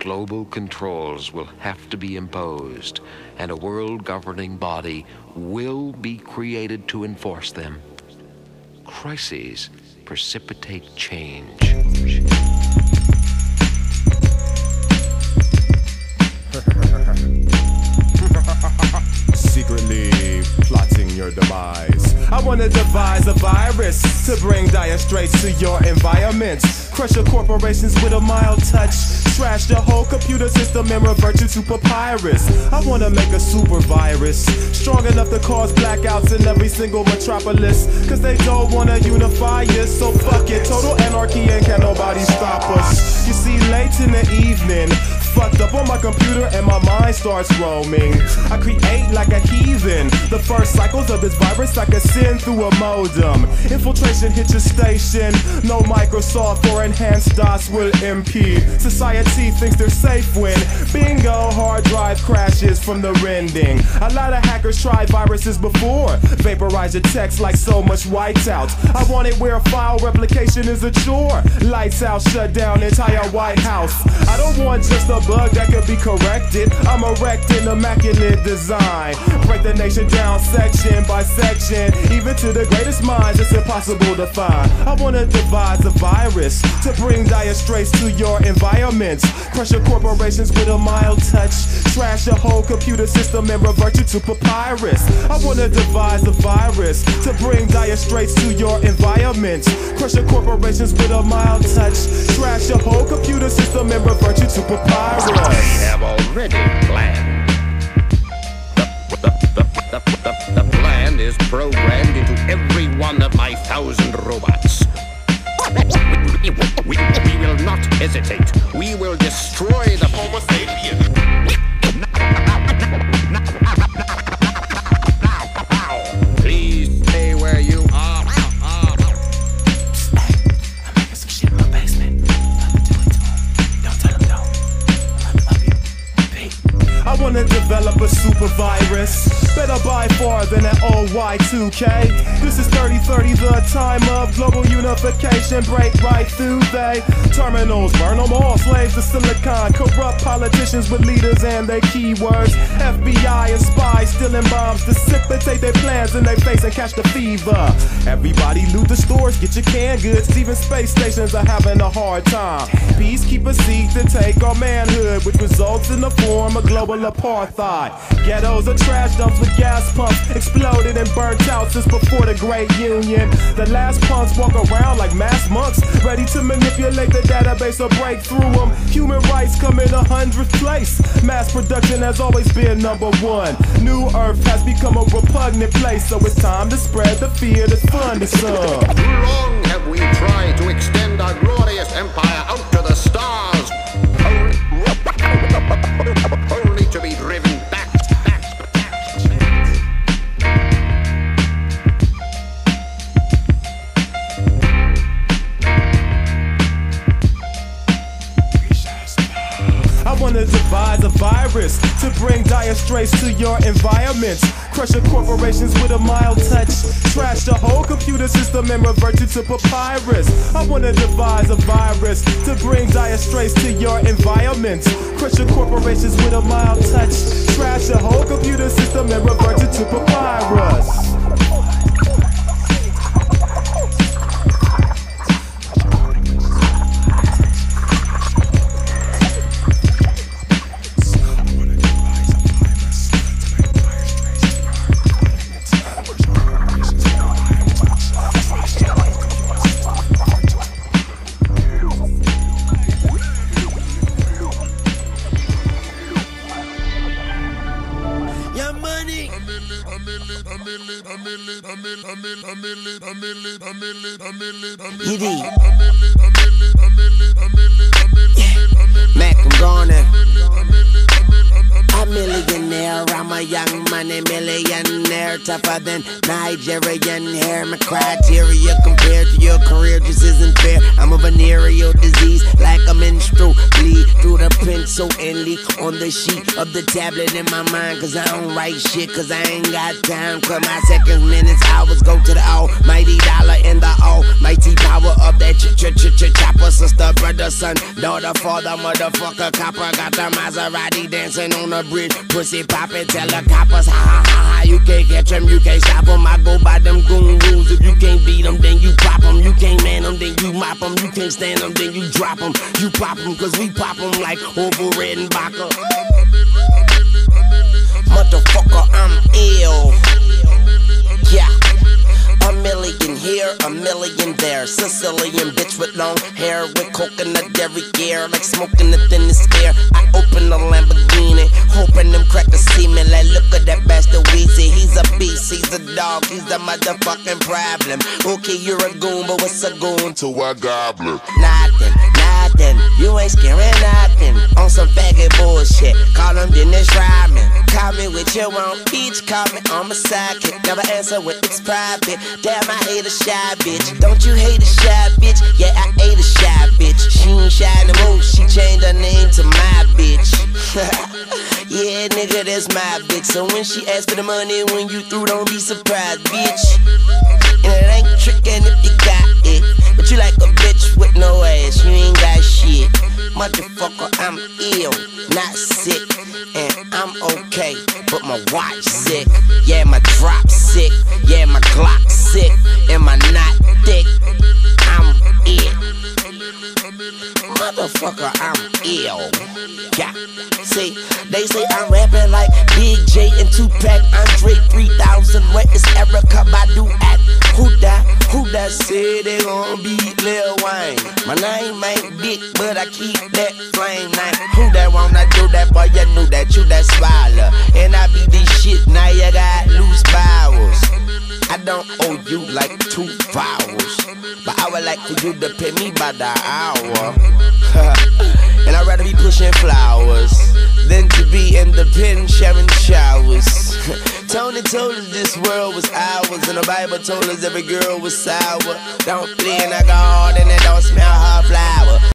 global controls will have to be imposed, and a world governing body will be created to enforce them. Crises precipitate change. Secretly your demise. I wanna devise a virus to bring dire straits to your environment. Crush your corporations with a mild touch. Trash the whole computer system and revert you to papyrus. I wanna make a super virus strong enough to cause blackouts in every single metropolis. Cause they don't wanna unify us, so fuck it. Total anarchy and can nobody stop us. You see, late in the evening, fucked up on my computer and my mind starts roaming. I create like a heathen. The first cycles of this virus I can send through a modem. Infiltration hit your station. No Microsoft or enhanced DOS will impede. Society thinks they're safe when bingo hard drive crashes from the rending. A lot of hackers tried viruses before. Vaporize your text like so much whiteout. I want it where file replication is a chore. Lights out, shut down entire White House. I don't want just a bug that could be corrected. I'm erecting immaculate design. Break the nation down section by section. Even to the greatest minds, it's impossible to find. I wanna devise a virus to bring dire straits to your environments. Crush your corporations with a mild touch. Trash your whole computer system and revert you to papyrus. I wanna devise a virus to bring dire straits to your environment. Crush your corporations with a mild touch. Trash your whole computer system and revert you to papyrus. I have already planned. The, the, the, the, plan is programmed into every one of my thousand robots. We, we, we will not hesitate. We will destroy the Homo sapien. Super virus. Better by far than an OY2K. This is 3030, the time of global unification. Break right through they terminals, burn them all. Slaves of silicon, corrupt politicians with leaders and their keywords. FBI and spies stealing bombs, precipitate their plans in their face and catch the fever. Everybody loot the stores, get your canned goods. Even space stations are having a hard time. Peacekeepers seek to take our manhood, which results in the form of global apartheid. Ghettos are trash dumps with gas pumps, exploded and burnt out since before the Great Union. The last punks walk around like mass monks, ready to manipulate the database or break through them. Human rights come in a hundredth place. Mass production has always been number one. New Earth has become a repugnant place, so it's time to spread the fear that's fun to some. Too long have we tried to extend our glorious empire your environment. Crush your corporations with a mild touch. Trash the whole computer system and revert you to papyrus. I wanna devise a virus to bring dire straits to your environment. Crush your corporations with a mild touch. Trash the whole computer system Mac, I'm gonna. Eh. A millionaire, I'm a young money millionaire, tougher than Nigerian hair. My criteria compared to your career just isn't fair. I'm a venereal disease, like a menstrual the and leak on the sheet of the tablet in my mind. Cause I don't write shit, cause I ain't got time. Cause my seconds, minutes, hours go to the almighty dollar and the almighty power of that ch ch ch ch chopper. Sister, brother, son, daughter, father, motherfucker, copper. Got the Maserati dancing on the bridge. Pussy poppin', tell the coppers, ha ha ha ha. You can't catch them, you can't stop them. I go by them goon rules. If you can't beat them, then you pop them. You can't you mop them. You can't stand them, then you drop them. You pop them, cause we pop them like Orville Redenbacher. Motherfucker, I'm ill. A million here, a million there. Sicilian bitch with long hair, with coconut dairy gear, like smoking the thinnest air. I open the Lamborghini, hoping them crackers see me. Like, look at that bastard Weezy. He's a beast, he's a dog, he's the motherfucking problem. Okay, you're a goon, but what's a goon to a goblin? Nothing, nothing. You ain't scaring nothing. On some faggot bullshit. Call him Dennis Rodman. Call me with your own bitch. Call me on my sidekick. Never answer when it's private. Damn, I hate a shy bitch. Don't you hate a shy bitch? Yeah, I hate a shy bitch. She ain't shy no more. She changed her name to my bitch. yeah, nigga, that's my bitch. So when she asks for the money, when you through, don't be surprised, bitch. And it ain't trickin' if you got it. But you like a bitch with no ass. You ain't got shit. Motherfucker, I'm ill, not sick. And I'm okay, but my watch sick. Yeah, my drop sick. Yeah, my Glock sick. And my not thick. Motherfucker, I'm ill. Yeah. See, they say I'm rapping like Big J and Tupac. Andre 3000. Where is Erykah Badu at? Who that? Who that said they gon' be Lil Wayne? My name ain't big, but I keep that flame name. Who that wanna do that? Boy, you knew that you that swallow. And I be this shit, now you got loose bowels. I don't owe you like two vowels. But I would like for you to pay me by the hour. and I'd rather be pushing flowers than to be in the pen sharing showers. Tony told us this world was ours, and the Bible told us every girl was sour. Don't play in a garden and don't smell her flower.